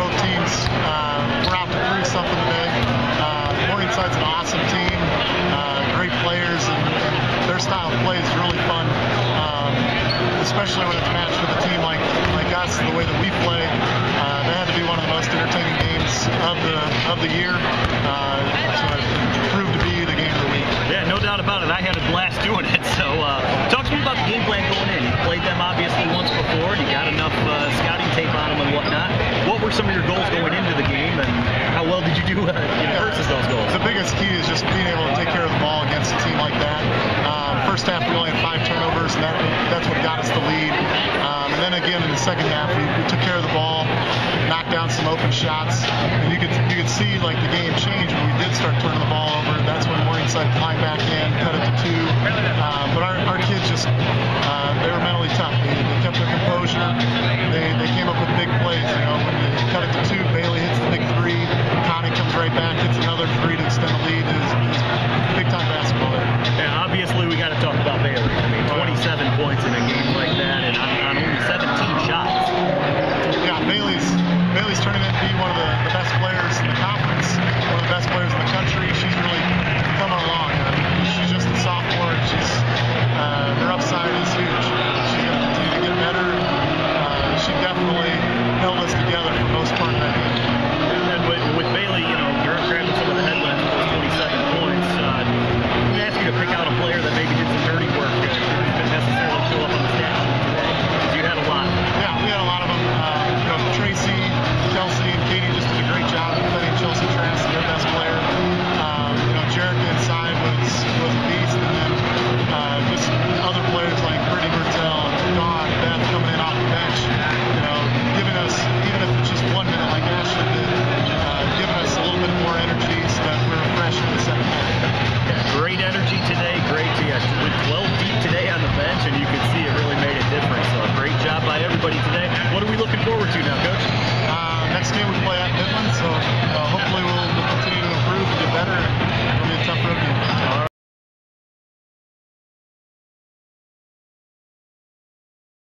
both teams. Uh, we're out to prove something big. Uh, Morningside's an awesome team, uh, great players, and, and, their style of play is really fun, um, especially when it's matched with a team like, like us the way that we play. Uh, that had to be one of the most entertaining games of the, of the year. Uh, so it proved to be the game of the week. Yeah, no doubt about it. I had a blast doing it. So uh, talk to me about the game plan going in. You played them obviously once before. You got enough uh, scouting tape on them and whatnot. What were some of your goals going into the game, and how well did you do uh, you know, versus those goals? The biggest key is just being able to take care of the ball against a team like that. Um, first half, we only had five turnovers, and that, that's what got us the lead. Um, and then again in the second half, we, we took care of the ball, knocked down some open shots, and you could you could see like the game change when we did start turning the ball over. That's when Morningside climbed back in, cut it to two. Um, but our, our kids just uh, they were mentally tough. They, they kept their right back, hits another three to extend the lead. It's, it's big time basketball there. Yeah, obviously we got to talk about Bailey. I mean, 27 points in a game like that, and on, on only 17 shots. Yeah, Bailey's Bailey's turning into be one of the, by everybody today. What are we looking forward to now, Coach? Uh, next game we play at Midland, so uh, hopefully we'll